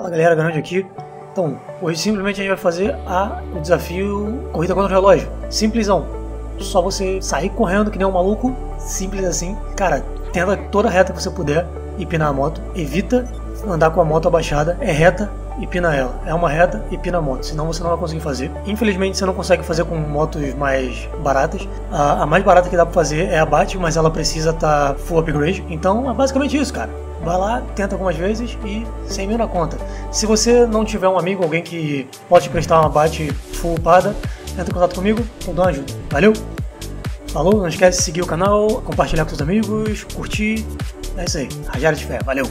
Fala galera, grande aqui. Então, hoje simplesmente a gente vai fazer a, o desafio Corrida contra o Relógio. Simplesão. Só você sair correndo que nem um maluco, simples assim. Cara, tenta toda reta que você puder e pinar a moto. Evita andar com a moto abaixada, é reta e pina ela. É uma reta e pina a moto, senão você não vai conseguir fazer. Infelizmente você não consegue fazer com motos mais baratas. A, a mais barata que dá pra fazer é a Bat, mas ela precisa estar tá full upgrade. Então é basicamente isso, cara. Vai lá, tenta algumas vezes e 100 mil na conta. Se você não tiver um amigo, alguém que pode te prestar uma Bat full upada, entra em contato comigo, eu dou uma ajuda. Valeu? Falou, não esquece de seguir o canal, compartilhar com seus amigos, curtir. É isso aí. Rajada de fé. Valeu!